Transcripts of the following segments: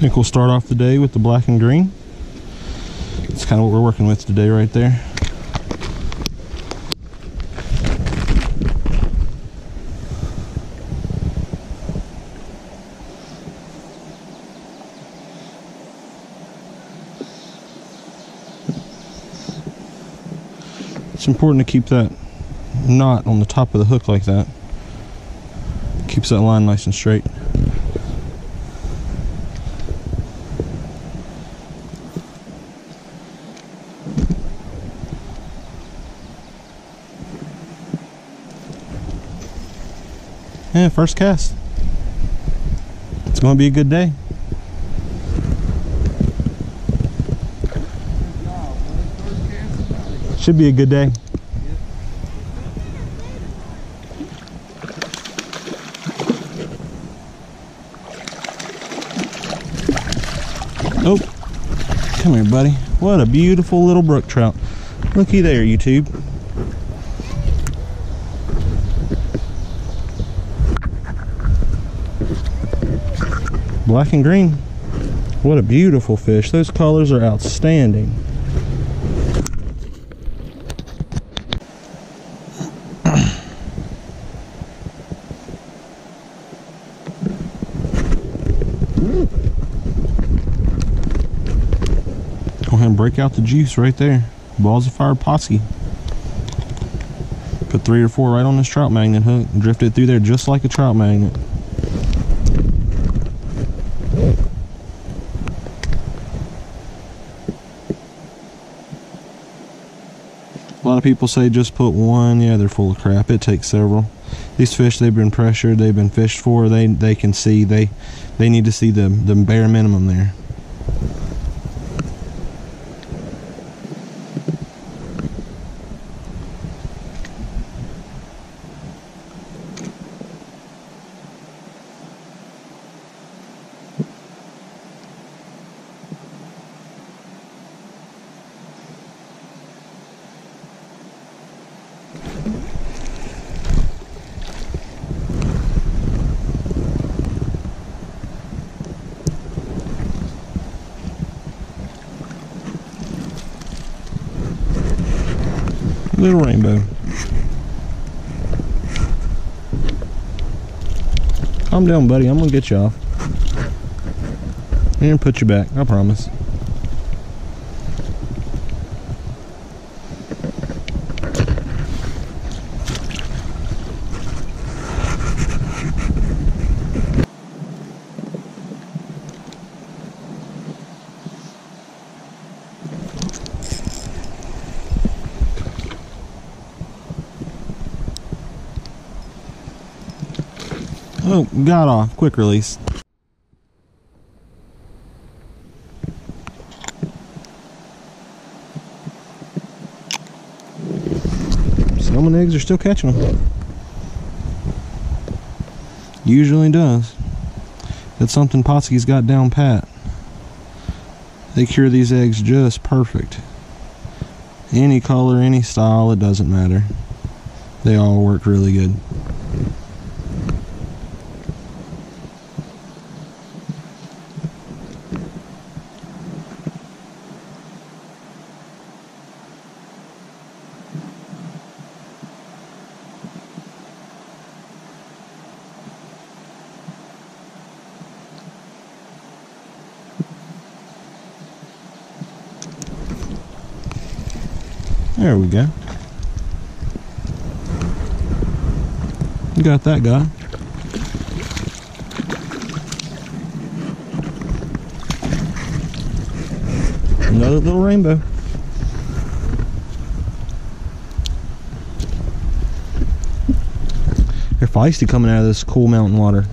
I think we'll start off the day with the black and green. It's kind of what we're working with today right there. It's important to keep that knot on the top of the hook like that. Keeps that line nice and straight. Yeah, first cast. It's going to be a good day. Should be a good day. Oh, come here, buddy. What a beautiful little brook trout. Looky there, YouTube. Black and green. What a beautiful fish. Those colors are outstanding. Go ahead and break out the juice right there. Balls of fire posse. Put three or four right on this trout magnet hook. Drift it through there just like a trout magnet. Lot of people say just put one. Yeah, they're full of crap. It takes several. These fish, they've been pressured. They've been fished for. They they can see. They they need to see the the bare minimum there. Little rainbow. Calm down, buddy. I'm gonna get you off. And put you back. I promise. Oh, got off. Quick release. Salmon eggs are still catching them. Usually does. That's something Pautzke's got down pat. They cure these eggs just perfect. Any color, any style, it doesn't matter. They all work really good. There we go. You got that guy. Another little rainbow. They're feisty coming out of this cool mountain water.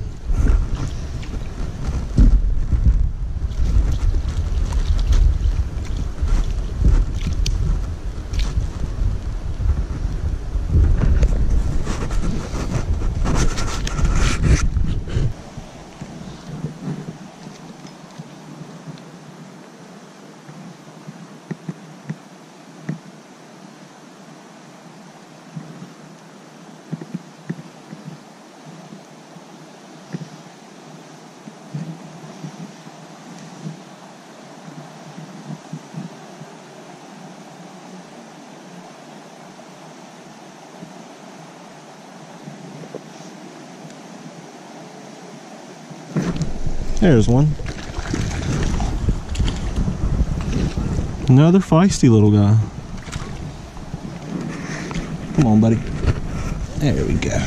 There's one. Another feisty little guy. Come on, buddy. There we go.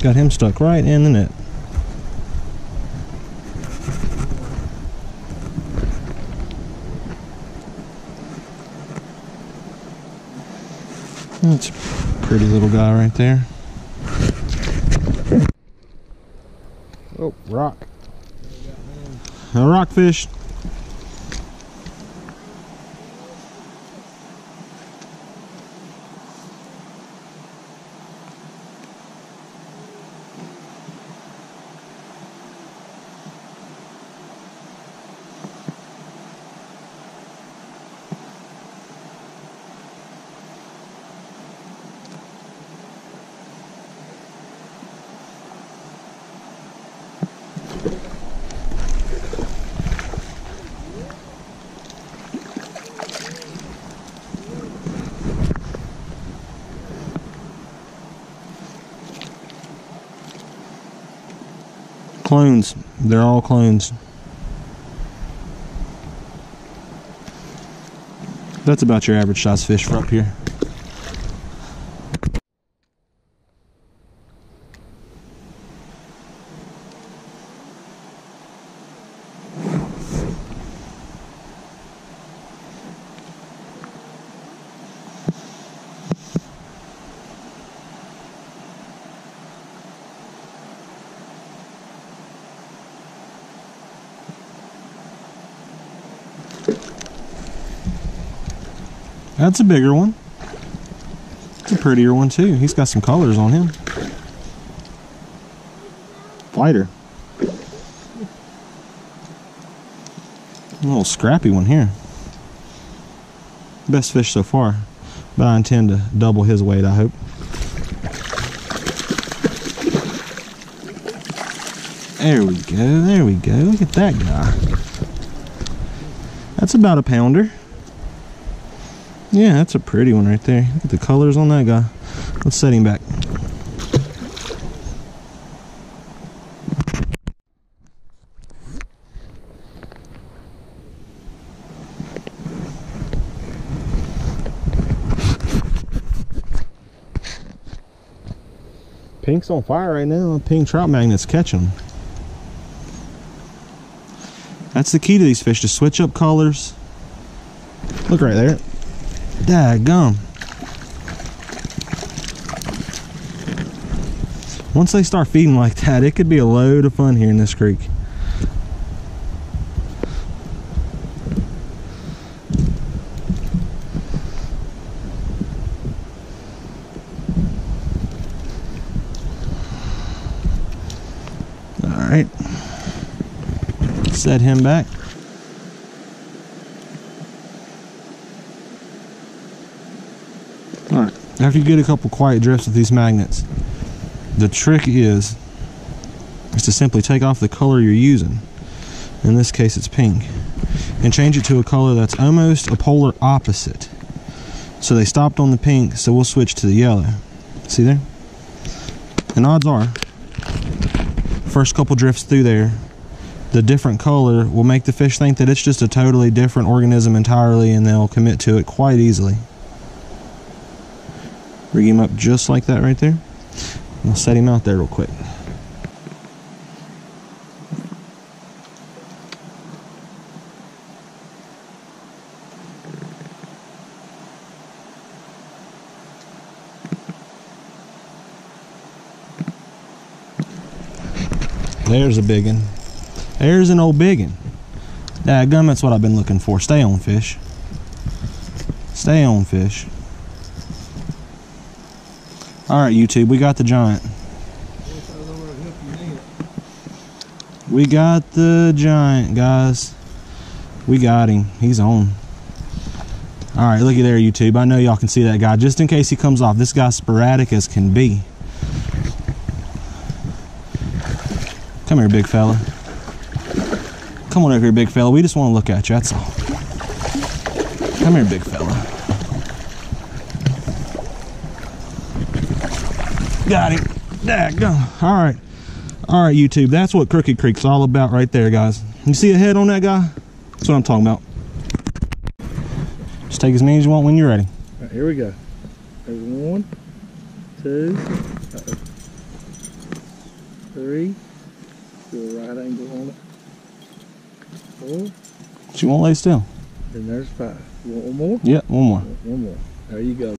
Got him stuck right in the net. That's a pretty little guy right there. Oh, rock. A rockfish. Clones. They're all clones. That's about your average size fish for up here. That's a bigger one. It's a prettier one too. He's got some colors on him. Fighter. A little scrappy one here. Best fish so far. But I intend to double his weight, I hope. There we go, there we go. Look at that guy. That's about a pounder. Yeah, that's a pretty one right there. Look at the colors on that guy. Let's set him back. Pink's on fire right now. Pink trout magnet's catching them. That's the key to these fish, to switch up colors. Look right there. Daggum. Once they start feeding like that, it could be a load of fun here in this creek. All right. Set him back. All right. After you get a couple quiet drifts with these magnets, the trick is is to simply take off the color you're using. In this case, it's pink, and change it to a color that's almost a polar opposite. So they stopped on the pink, so we'll switch to the yellow. See there? And odds are, first couple drifts through there, the different color will make the fish think that it's just a totally different organism entirely, and they'll commit to it quite easily. Rig him up just like that right there. I'll set him out there real quick. There's a biggin. There's an old big biggin. Dadgum, that's what I've been looking for. Stay on, fish. Stay on, fish. All right, YouTube, we got the giant. We got the giant, guys. We got him. He's on. All right, looky there, YouTube. I know y'all can see that guy. Just in case he comes off, this guy's sporadic as can be. Come here, big fella. Come on over here, big fella. We just want to look at you, that's all. Come here, big fella. Got him. Daggone. All right. All right, YouTube, that's what Crooked Creek's all about right there, guys. You see a head on that guy? That's what I'm talking about. Just take as many as you want when you're ready. All right, here we go. There's one, two, uh-oh, three. Do a right angle on it. Four, She won't lay still. and there's five. You want one more? Yep, one more. One more. There you go.